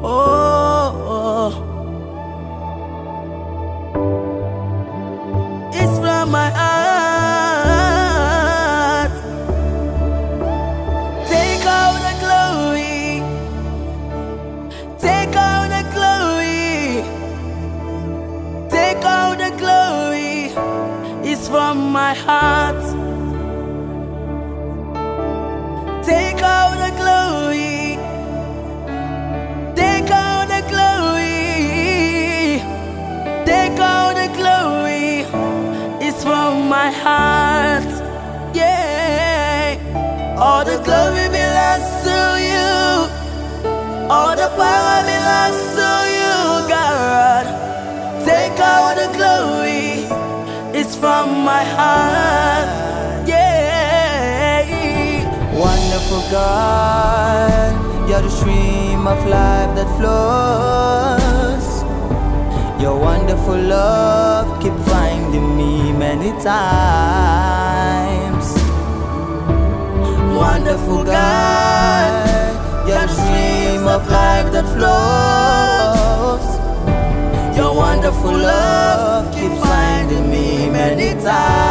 Oh, it's from my heart. Take all the glory. Take all the glory. Take all the glory. It's from my heart. My heart. Yeah. All the glory belongs to you. All the power belongs to you, God. Take all the glory. It's from my heart. Yeah. Wonderful God, you're the stream of life that flows. Your wonderful love keep finding me many times. Wonderful God, you're stream of life that flows. Your wonderful love keep finding me many times.